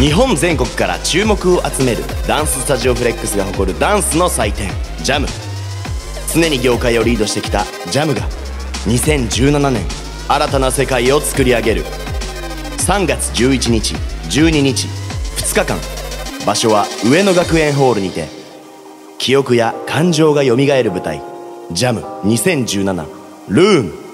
日本全国から注目を集めるダンススタジオフレックスが誇るダンスの祭典ジャム。常に業界をリードしてきたジャムが2017年新たな世界を作り上げる。3月11日12日2日間。場所は上野学園ホールにて記憶や感情がよみがえる舞台ジャム2017ルーム。